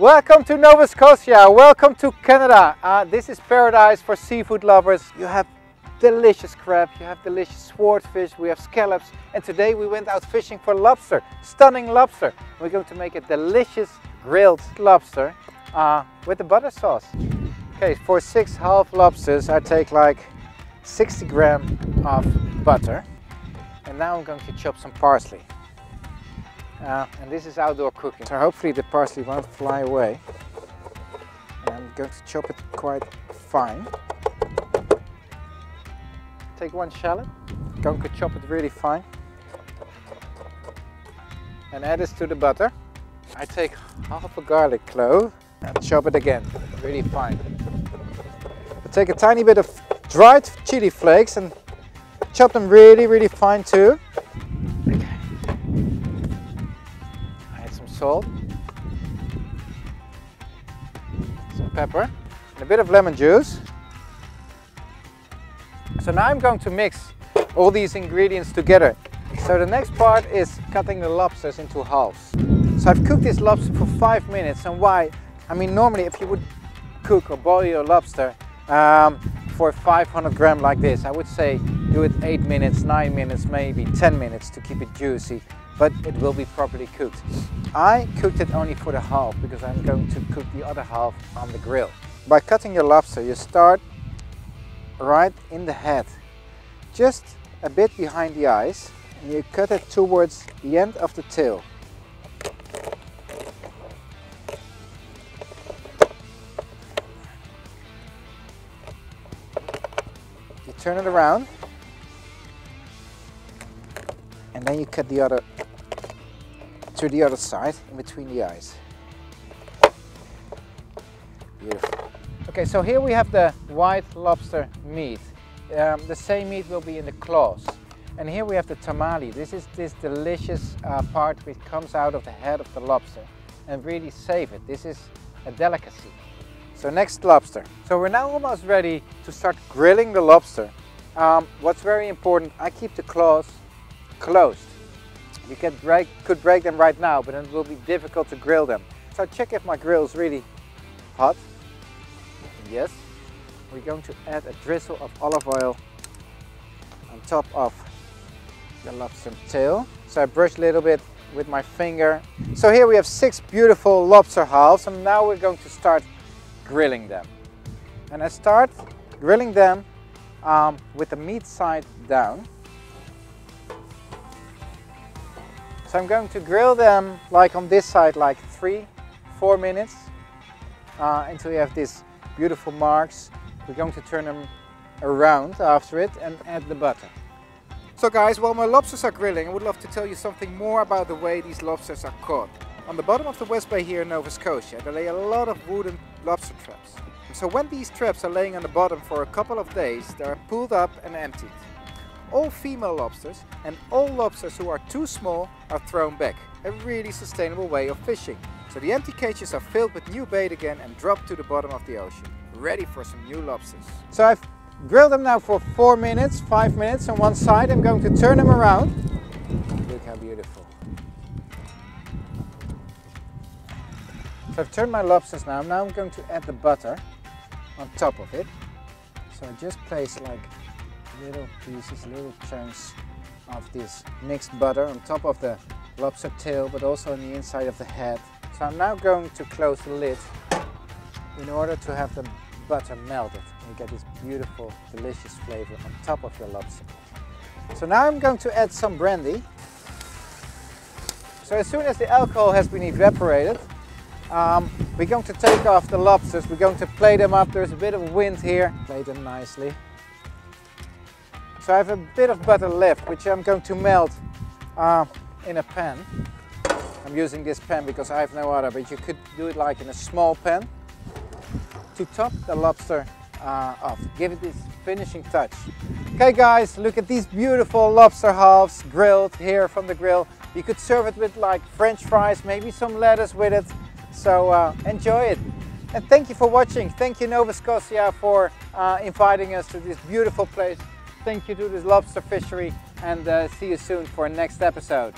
Welcome to Nova Scotia, welcome to Canada. Uh, this is paradise for seafood lovers. You have delicious crab, you have delicious swordfish, we have scallops and today we went out fishing for lobster, stunning lobster. We're going to make a delicious grilled lobster uh, with the butter sauce. Okay, for six half lobsters I take like 60 gram of butter and now I'm going to chop some parsley. Uh, and this is outdoor cooking, so hopefully the parsley won't fly away. And I'm going to chop it quite fine. Take one shallot, going to chop it really fine. And add this to the butter. I take half a garlic clove and chop it again, really fine. I take a tiny bit of dried chili flakes and chop them really, really fine too. Salt, some pepper, and a bit of lemon juice. So now I'm going to mix all these ingredients together. So the next part is cutting the lobsters into halves. So I've cooked this lobster for five minutes and why? I mean normally if you would cook or boil your lobster um, for 500 gram like this I would say do it 8 minutes, 9 minutes, maybe 10 minutes to keep it juicy but it will be properly cooked. I cooked it only for the half because I'm going to cook the other half on the grill. By cutting your lobster you start right in the head, just a bit behind the eyes and you cut it towards the end of the tail. You turn it around and then you cut the other to the other side in between the eyes. Beautiful. Okay, so here we have the white lobster meat. Um, the same meat will be in the claws. And here we have the tomalley. This is this delicious uh, part which comes out of the head of the lobster and really save it. This is a delicacy. So next lobster. So we're now almost ready to start grilling the lobster. Um, what's very important, I keep the claws closed. You can break, could break them right now, but it will be difficult to grill them. So check if my grill is really hot. Yes. We're going to add a drizzle of olive oil on top of the lobster tail. So I brush a little bit with my finger. So here we have six beautiful lobster halves and now we're going to start grilling them. And I start grilling them um, with the meat side down. So I'm going to grill them like on this side like three, four minutes uh, until you have these beautiful marks. We're going to turn them around after it and add the butter. So guys, while my lobsters are grilling, I would love to tell you something more about the way these lobsters are caught. On the bottom of the West Bay here in Nova Scotia, they lay a lot of wooden lobster traps. So when these traps are laying on the bottom for a couple of days, they are pulled up and emptied all female lobsters and all lobsters who are too small are thrown back. A really sustainable way of fishing. So the empty cages are filled with new bait again and dropped to the bottom of the ocean. Ready for some new lobsters. So I've grilled them now for 4 minutes, 5 minutes on one side. I'm going to turn them around. Look how beautiful. So I've turned my lobsters now. Now I'm going to add the butter on top of it. So I just place like little pieces, little chunks of this mixed butter on top of the lobster tail, but also on the inside of the head. So I'm now going to close the lid in order to have the butter melted. You get this beautiful, delicious flavor on top of your lobster. So now I'm going to add some brandy. So as soon as the alcohol has been evaporated, um, we're going to take off the lobsters. We're going to plate them up. There's a bit of wind here. Plate them nicely. So I have a bit of butter left, which I'm going to melt uh, in a pan. I'm using this pan because I have no other, but you could do it like in a small pan to top the lobster uh, off. Give it this finishing touch. Okay guys, look at these beautiful lobster halves grilled here from the grill. You could serve it with like french fries, maybe some lettuce with it. So uh, enjoy it. And thank you for watching. Thank you Nova Scotia for uh, inviting us to this beautiful place thank you to this lobster fishery and uh, see you soon for next episode.